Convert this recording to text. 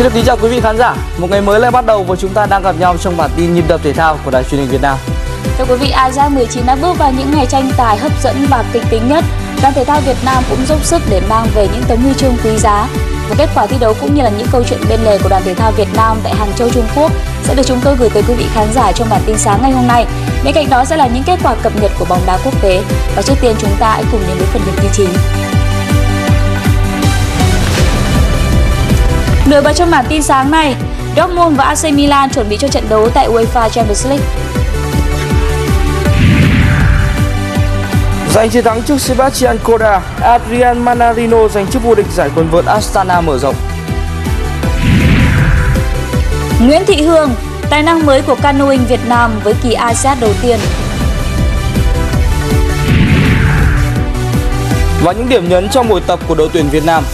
Xin được kính chào quý vị khán giả. Một ngày mới lại bắt đầu và chúng ta đang gặp nhau trong bản tin nhịp đập thể thao của Đài truyền hình Việt Nam. Thưa quý vị, ASEAN 19 đã bước vào những ngày tranh tài hấp dẫn và kịch tính nhất. Đoàn thể thao Việt Nam cũng dốc sức để mang về những tấm huy chương quý giá và kết quả thi đấu cũng như là những câu chuyện bên lề của đoàn thể thao Việt Nam tại Hàng Châu Trung Quốc sẽ được chúng tôi gửi tới quý vị khán giả trong bản tin sáng ngày hôm nay. Bên cạnh đó sẽ là những kết quả cập nhật của bóng đá quốc tế. Và trước tiên chúng ta hãy cùng đến với phần điểm tin chính. Nổi bật trong bản tin sáng nay, Dortmund và AC Milan chuẩn bị cho trận đấu tại UEFA Champions League. Giành chiến thắng trước Sebastian Koda, Adrian Manarino giành chức vô địch giải quần vợt Astana mở rộng. Nguyễn Thị Hương, tài năng mới của canoeing Việt Nam với kỳ ASEAN đầu tiên. Và những điểm nhấn trong buổi tập của đội tuyển Việt Nam.